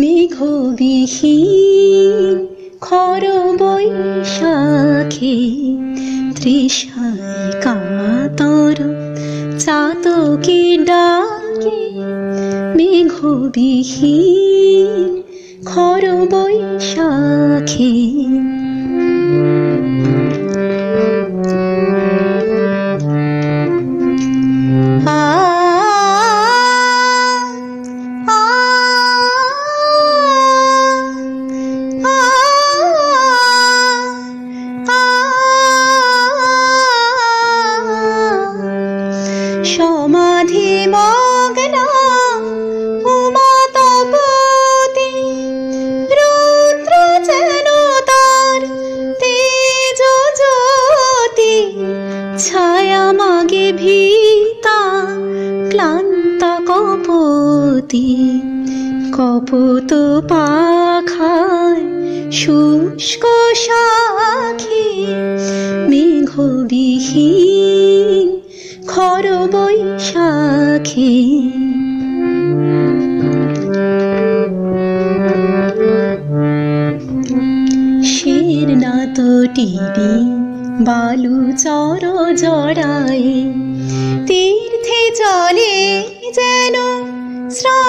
মেঘবিহীন খর বৈশাখে তৃষায় কাতর চাতকে ডাকে মেঘবিহীন খর বৈশাখে সমাধি মগ্না, উমা তপতি। রুদ্র যেন তার তেজ জ্যোতি, ছায়া মাগে ভীতা, ক্লান্তা কপতি। কপত পাখায় শুষ্ক সাখী মেঘবিহীন খর বৈশাখী। শের না তো টিরি বালু চর জড়ায়। তীর্থে চলে যেন শ্রান্ত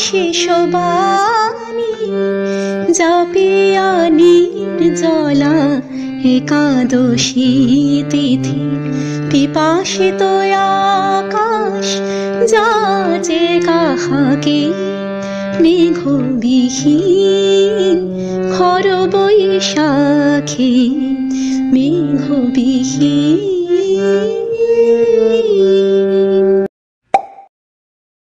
আশিস বাণী জাপিয়া নির্জলা একাদশী তিথি। পিপাসিত আকাশ যাচে কাহাকে মেঘবিহীন খর বৈশাখী মেঘবিহীন।